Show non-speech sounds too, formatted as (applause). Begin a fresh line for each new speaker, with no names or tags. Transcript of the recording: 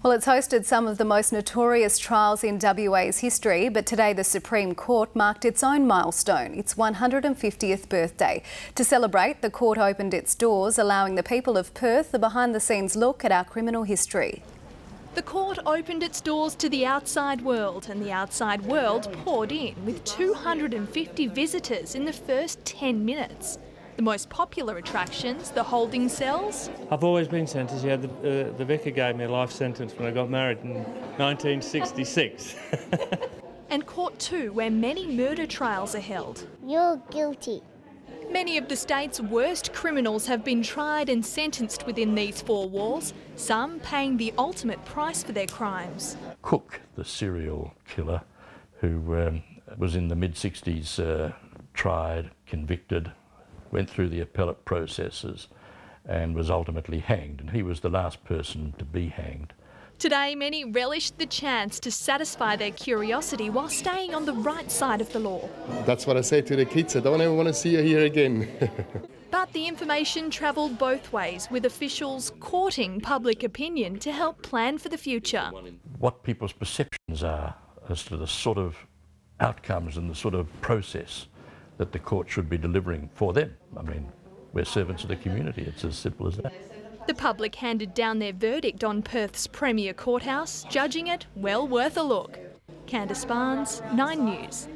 Well, it's hosted some of the most notorious trials in WA's history, but today the Supreme Court marked its own milestone, its 150th birthday. To celebrate, the court opened its doors, allowing the people of Perth a behind the scenes look at our criminal history.
The court opened its doors to the outside world, and the outside world poured in with 250 visitors in the first 10 minutes. The most popular attractions, the holding cells.
I've always been sentenced. Yeah, the, uh, the vicar gave me a life sentence when I got married in 1966. (laughs)
and Court 2, where many murder trials are held.
You're guilty.
Many of the state's worst criminals have been tried and sentenced within these four walls, some paying the ultimate price for their crimes.
Cooke, the serial killer, who um, was in the mid 60s, uh, tried, convicted, went through the appellate processes and was ultimately hanged. And he was the last person to be hanged.
Today, many relished the chance to satisfy their curiosity while staying on the right side of the law.
That's what I say to the kids. I don't ever want to see you here again. (laughs)
but the information travelled both ways, with officials courting public opinion to help plan for the future.
What people's perceptions are as to the sort of outcomes and the sort of process that the court should be delivering for them. I mean, we're servants of the community. It's as simple as that.
The public handed down their verdict on Perth's premier courthouse, judging it well worth a look. Candice Barnes, 9 News.